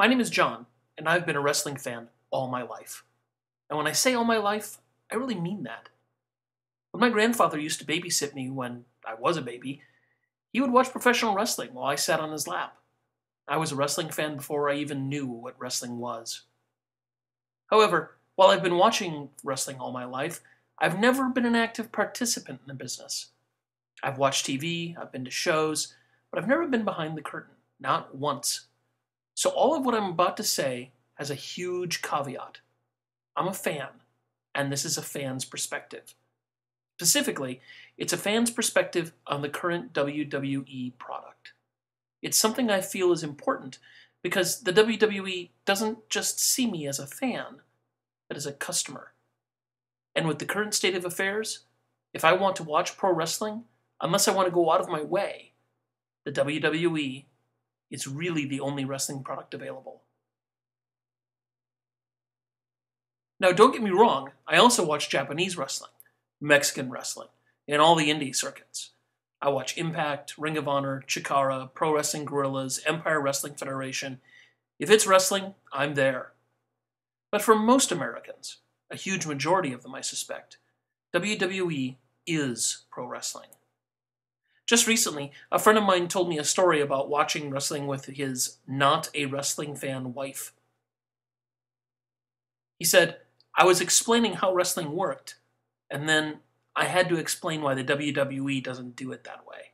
My name is John, and I've been a wrestling fan all my life. And when I say all my life, I really mean that. When my grandfather used to babysit me when I was a baby, he would watch professional wrestling while I sat on his lap. I was a wrestling fan before I even knew what wrestling was. However, while I've been watching wrestling all my life, I've never been an active participant in the business. I've watched TV, I've been to shows, but I've never been behind the curtain, not once. So all of what I'm about to say has a huge caveat. I'm a fan, and this is a fan's perspective. Specifically, it's a fan's perspective on the current WWE product. It's something I feel is important because the WWE doesn't just see me as a fan, but as a customer. And with the current state of affairs, if I want to watch pro wrestling, unless I want to go out of my way, the WWE is really the only wrestling product available. Now, don't get me wrong, I also watch Japanese wrestling, Mexican wrestling, and all the indie circuits. I watch Impact, Ring of Honor, Chikara, Pro Wrestling Guerrillas, Empire Wrestling Federation. If it's wrestling, I'm there. But for most Americans, a huge majority of them I suspect, WWE is pro wrestling. Just recently, a friend of mine told me a story about watching wrestling with his not a wrestling fan wife. He said, I was explaining how wrestling worked, and then I had to explain why the WWE doesn't do it that way.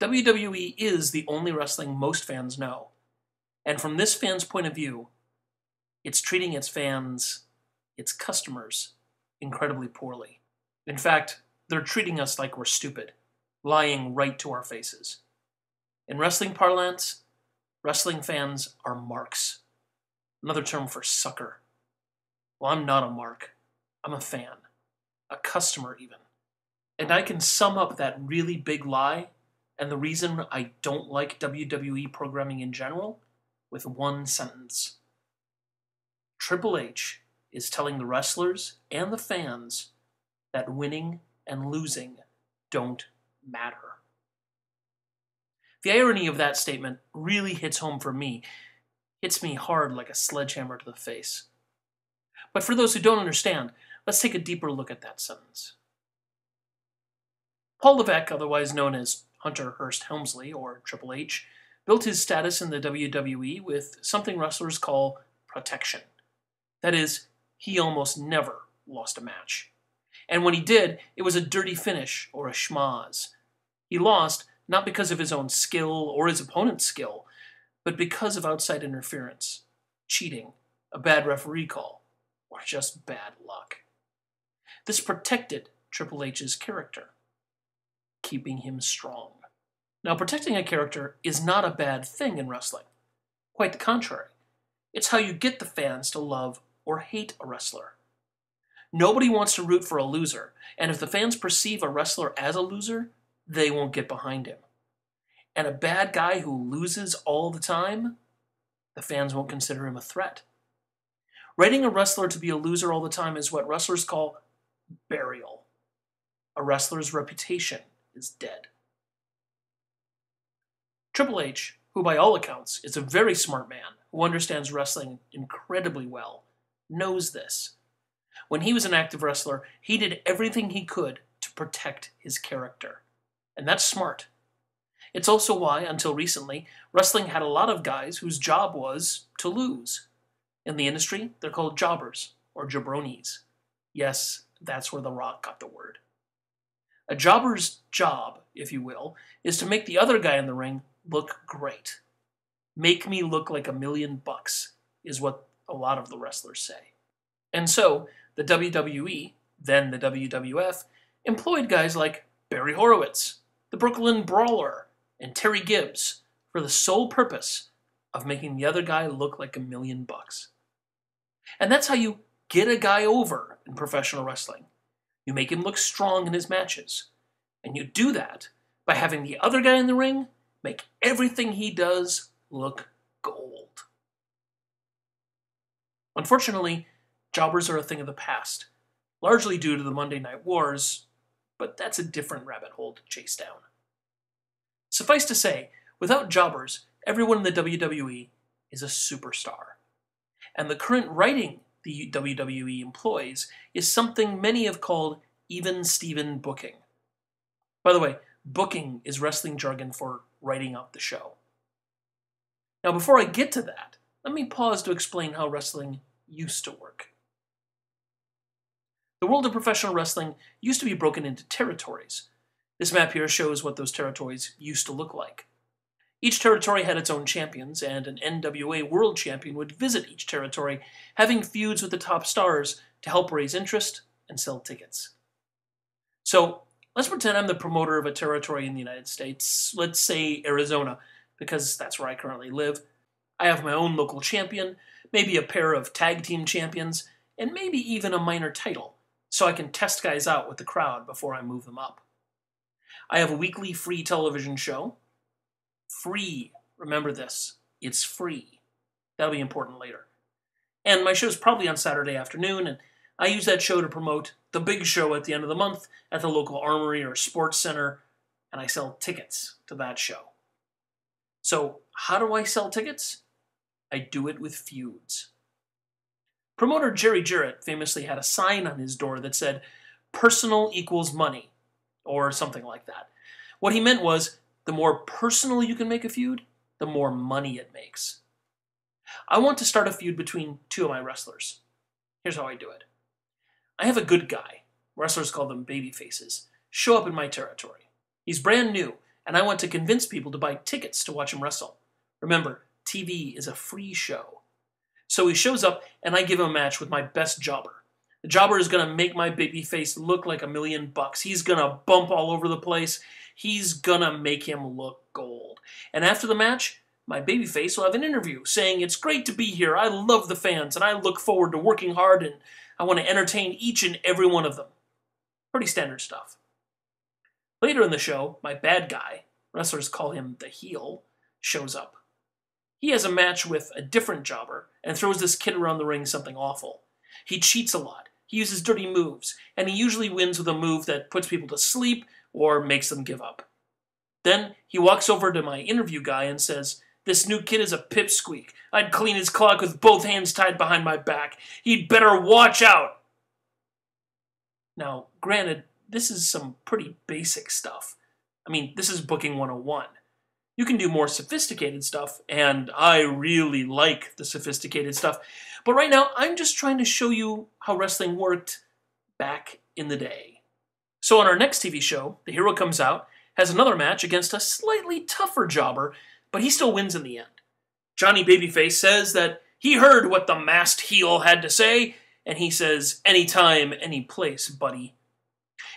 WWE is the only wrestling most fans know, and from this fan's point of view, it's treating its fans, its customers, incredibly poorly. In fact, they're treating us like we're stupid, lying right to our faces. In wrestling parlance, wrestling fans are marks, another term for sucker. Well, I'm not a mark. I'm a fan, a customer even. And I can sum up that really big lie and the reason I don't like WWE programming in general with one sentence. Triple H is telling the wrestlers and the fans that winning and losing don't matter. The irony of that statement really hits home for me, hits me hard like a sledgehammer to the face. But for those who don't understand, let's take a deeper look at that sentence. Paul Levesque, otherwise known as Hunter Hearst Helmsley, or Triple H, built his status in the WWE with something wrestlers call protection. That is, he almost never lost a match. And when he did, it was a dirty finish or a schmozz. He lost not because of his own skill or his opponent's skill, but because of outside interference, cheating, a bad referee call, or just bad luck. This protected Triple H's character, keeping him strong. Now, protecting a character is not a bad thing in wrestling. Quite the contrary. It's how you get the fans to love or hate a wrestler. Nobody wants to root for a loser, and if the fans perceive a wrestler as a loser, they won't get behind him. And a bad guy who loses all the time, the fans won't consider him a threat. Rating a wrestler to be a loser all the time is what wrestlers call burial. A wrestler's reputation is dead. Triple H, who by all accounts is a very smart man who understands wrestling incredibly well, knows this. When he was an active wrestler, he did everything he could to protect his character. And that's smart. It's also why, until recently, wrestling had a lot of guys whose job was to lose. In the industry, they're called jobbers, or jabronis. Yes, that's where The Rock got the word. A jobber's job, if you will, is to make the other guy in the ring look great. Make me look like a million bucks, is what a lot of the wrestlers say. And so, the WWE, then the WWF, employed guys like Barry Horowitz, the Brooklyn Brawler, and Terry Gibbs for the sole purpose of making the other guy look like a million bucks. And that's how you get a guy over in professional wrestling. You make him look strong in his matches. And you do that by having the other guy in the ring make everything he does look gold. Unfortunately, jobbers are a thing of the past, largely due to the Monday Night Wars, but that's a different rabbit hole to chase down. Suffice to say, without jobbers, everyone in the WWE is a superstar. And the current writing the WWE employs is something many have called even Steven booking. By the way, booking is wrestling jargon for writing out the show. Now, before I get to that, let me pause to explain how wrestling used to work. The world of professional wrestling used to be broken into territories. This map here shows what those territories used to look like. Each territory had its own champions, and an NWA World Champion would visit each territory, having feuds with the top stars to help raise interest and sell tickets. So, let's pretend I'm the promoter of a territory in the United States, let's say Arizona, because that's where I currently live. I have my own local champion, maybe a pair of tag team champions, and maybe even a minor title, so I can test guys out with the crowd before I move them up. I have a weekly free television show Free. Remember this. It's free. That'll be important later. And my show's probably on Saturday afternoon, and I use that show to promote the big show at the end of the month at the local armory or sports center, and I sell tickets to that show. So, how do I sell tickets? I do it with feuds. Promoter Jerry Jarrett famously had a sign on his door that said, personal equals money, or something like that. What he meant was, the more personal you can make a feud, the more money it makes. I want to start a feud between two of my wrestlers. Here's how I do it. I have a good guy, wrestlers call them baby faces, show up in my territory. He's brand new, and I want to convince people to buy tickets to watch him wrestle. Remember, TV is a free show. So he shows up, and I give him a match with my best jobber. The jobber is going to make my baby face look like a million bucks. He's going to bump all over the place. He's going to make him look gold. And after the match, my baby face will have an interview saying, It's great to be here. I love the fans, and I look forward to working hard, and I want to entertain each and every one of them. Pretty standard stuff. Later in the show, my bad guy, wrestlers call him the heel, shows up. He has a match with a different jobber and throws this kid around the ring something awful. He cheats a lot. He uses dirty moves, and he usually wins with a move that puts people to sleep or makes them give up. Then he walks over to my interview guy and says, This new kid is a pipsqueak. I'd clean his clock with both hands tied behind my back. He'd better watch out. Now, granted, this is some pretty basic stuff. I mean, this is booking 101. You can do more sophisticated stuff, and I really like the sophisticated stuff. But right now, I'm just trying to show you how wrestling worked back in the day. So on our next TV show, the hero comes out, has another match against a slightly tougher jobber, but he still wins in the end. Johnny Babyface says that he heard what the masked heel had to say, and he says, anytime, any place, buddy.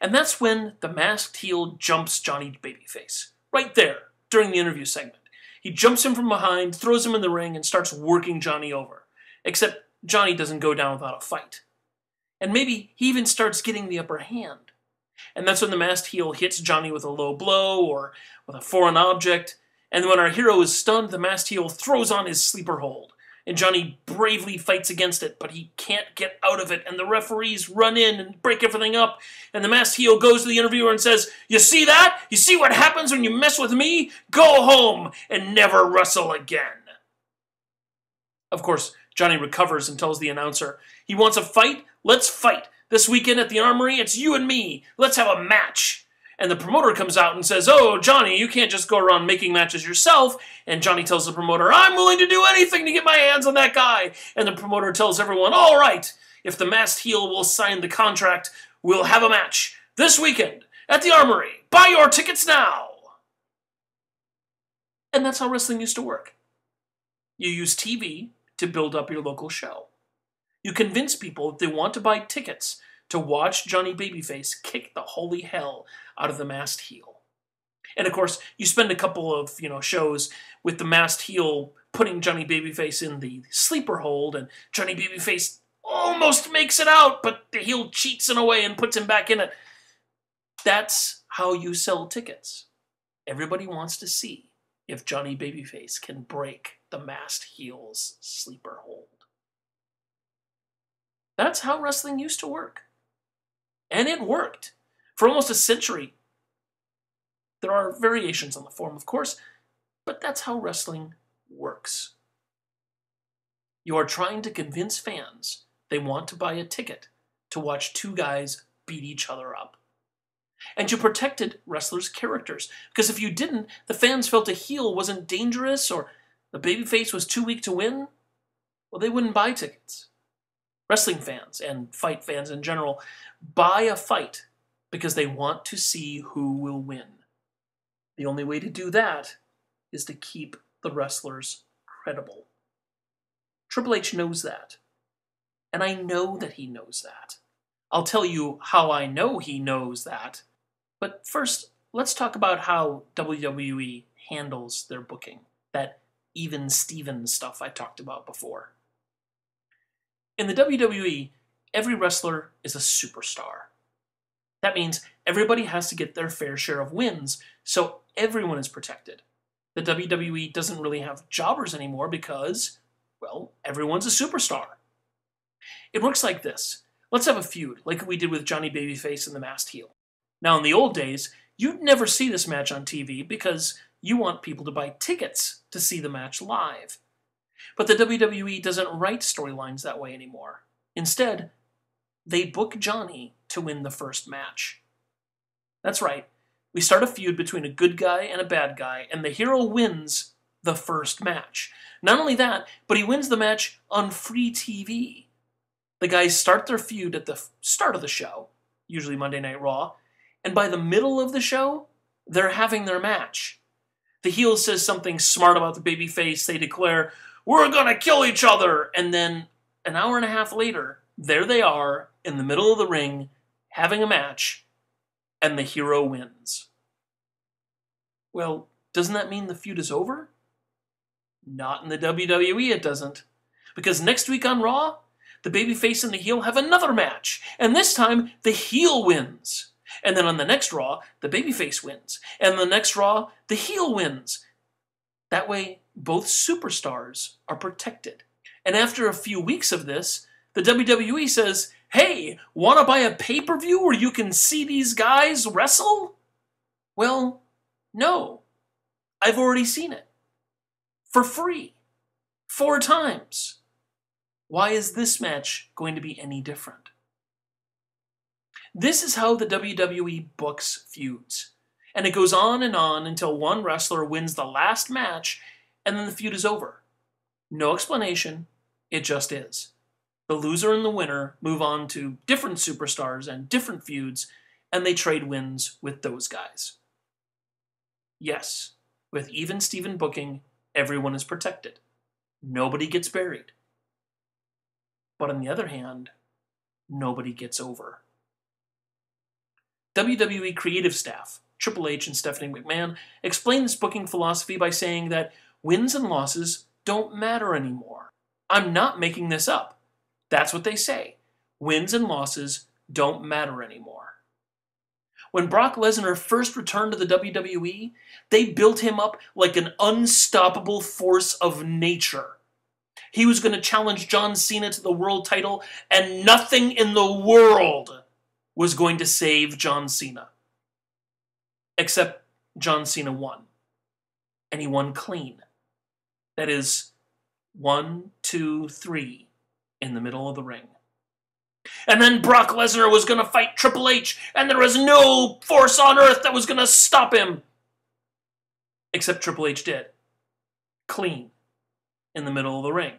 And that's when the masked heel jumps Johnny Babyface. Right there, during the interview segment. He jumps him from behind, throws him in the ring, and starts working Johnny over. Except Johnny doesn't go down without a fight. And maybe he even starts getting the upper hand. And that's when the masked heel hits Johnny with a low blow or with a foreign object. And when our hero is stunned, the masked heel throws on his sleeper hold. And Johnny bravely fights against it, but he can't get out of it. And the referees run in and break everything up. And the masked heel goes to the interviewer and says, You see that? You see what happens when you mess with me? Go home and never wrestle again. Of course, Johnny recovers and tells the announcer, He wants a fight? Let's fight. This weekend at the Armory, it's you and me. Let's have a match. And the promoter comes out and says, Oh, Johnny, you can't just go around making matches yourself. And Johnny tells the promoter, I'm willing to do anything to get my hands on that guy. And the promoter tells everyone, All right, if the masked heel will sign the contract, we'll have a match this weekend at the Armory. Buy your tickets now. And that's how wrestling used to work. You use TV to build up your local show. You convince people that they want to buy tickets to watch Johnny Babyface kick the holy hell out of the masked heel. And of course, you spend a couple of, you know, shows with the masked heel putting Johnny Babyface in the sleeper hold and Johnny Babyface almost makes it out, but the heel cheats in a way and puts him back in it. That's how you sell tickets. Everybody wants to see if Johnny Babyface can break the masked heel's sleeper hold. That's how wrestling used to work. And it worked. For almost a century, there are variations on the form, of course, But that's how wrestling works. You are trying to convince fans they want to buy a ticket to watch two guys beat each other up. And you protected wrestlers' characters, because if you didn't, the fans felt a heel wasn't dangerous or the babyface was too weak to win, well, they wouldn't buy tickets. Wrestling fans and fight fans in general buy a fight because they want to see who will win. The only way to do that is to keep the wrestlers credible. Triple H knows that. And I know that he knows that. I'll tell you how I know he knows that. But first, let's talk about how WWE handles their booking. That even Steven stuff I talked about before. In the WWE, every wrestler is a superstar. That means everybody has to get their fair share of wins, so everyone is protected. The WWE doesn't really have jobbers anymore because, well, everyone's a superstar. It works like this. Let's have a feud, like we did with Johnny Babyface and the Masked Heel. Now, in the old days, you'd never see this match on TV because you want people to buy tickets to see the match live. But the WWE doesn't write storylines that way anymore. Instead, they book Johnny to win the first match. That's right. We start a feud between a good guy and a bad guy, and the hero wins the first match. Not only that, but he wins the match on free TV. The guys start their feud at the start of the show, usually Monday Night Raw, and by the middle of the show, they're having their match. The heel says something smart about the baby face. They declare, We're gonna kill each other! And then an hour and a half later, there they are in the middle of the ring having a match, and the hero wins. Well, doesn't that mean the feud is over? Not in the WWE, it doesn't. Because next week on Raw, the babyface and the heel have another match, and this time the heel wins. And then on the next Raw, the babyface wins. And the next Raw, the heel wins. That way, both superstars are protected. And after a few weeks of this, the WWE says, hey, want to buy a pay per view where you can see these guys wrestle? Well, no. I've already seen it. For free. Four times. Why is this match going to be any different? This is how the WWE books feuds. And it goes on and on until one wrestler wins the last match and then the feud is over. No explanation, it just is. The loser and the winner move on to different superstars and different feuds, and they trade wins with those guys. Yes, with even Steven booking, everyone is protected. Nobody gets buried. But on the other hand, nobody gets over. WWE creative staff, Triple H and Stephanie McMahon, explain this booking philosophy by saying that wins and losses don't matter anymore. I'm not making this up. That's what they say. Wins and losses don't matter anymore. When Brock Lesnar first returned to the WWE, they built him up like an unstoppable force of nature. He was going to challenge John Cena to the world title, and nothing in the world was going to save John Cena. Except John Cena won. And he won clean. That is, one, two, three in the middle of the ring. And then Brock Lesnar was going to fight Triple H, and there was no force on earth that was going to stop him. Except Triple H did. Clean. In the middle of the ring.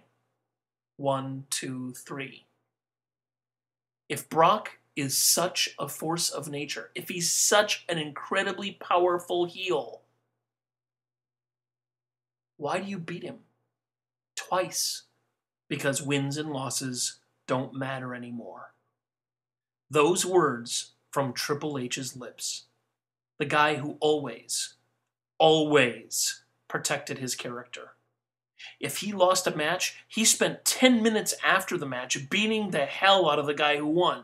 One, two, three. If Brock is such a force of nature, if he's such an incredibly powerful heel, why do you beat him? Twice. Because wins and losses don't matter anymore. Those words from Triple H's lips. The guy who always, always protected his character. If he lost a match, he spent 10 minutes after the match beating the hell out of the guy who won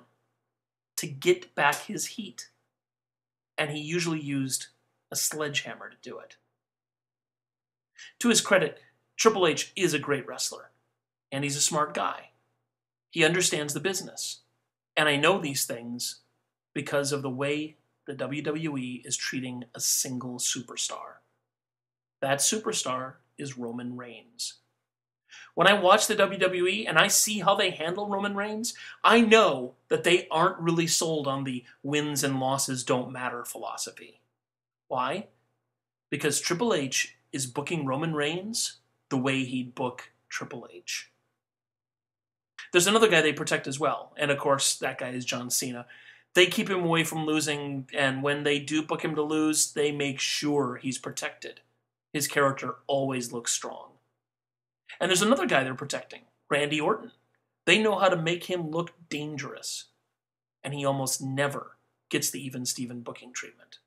to get back his heat. And he usually used a sledgehammer to do it. To his credit, Triple H is a great wrestler, and he's a smart guy. He understands the business. And I know these things because of the way the WWE is treating a single superstar. That superstar is Roman Reigns. When I watch the WWE and I see how they handle Roman Reigns, I know that they aren't really sold on the wins and losses don't matter philosophy. Why? Because Triple H is booking Roman Reigns the way he'd book Triple H. There's another guy they protect as well, and of course, that guy is John Cena. They keep him away from losing, and when they do book him to lose, they make sure he's protected. His character always looks strong. And there's another guy they're protecting, Randy Orton. They know how to make him look dangerous, and he almost never gets the even Steven booking treatment.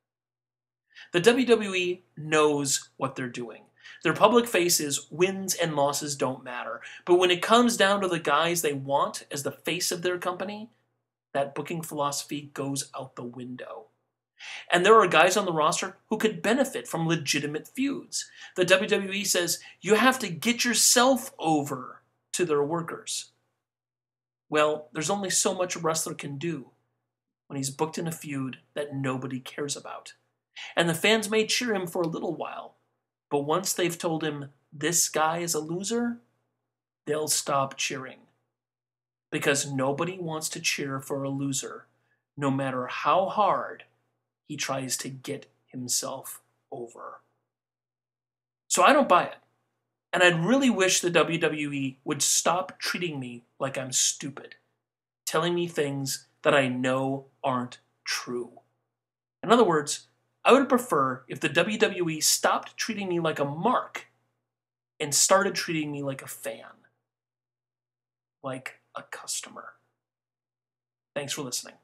The WWE knows what they're doing. Their public face is wins and losses don't matter. But when it comes down to the guys they want as the face of their company, that booking philosophy goes out the window. And there are guys on the roster who could benefit from legitimate feuds. The WWE says you have to get yourself over to their workers. Well, there's only so much a wrestler can do when he's booked in a feud that nobody cares about. And the fans may cheer him for a little while, but once they've told him this guy is a loser, they'll stop cheering. Because nobody wants to cheer for a loser, no matter how hard he tries to get himself over. So I don't buy it. And I'd really wish the WWE would stop treating me like I'm stupid, telling me things that I know aren't true. In other words, I would prefer if the WWE stopped treating me like a mark and started treating me like a fan, like a customer. Thanks for listening.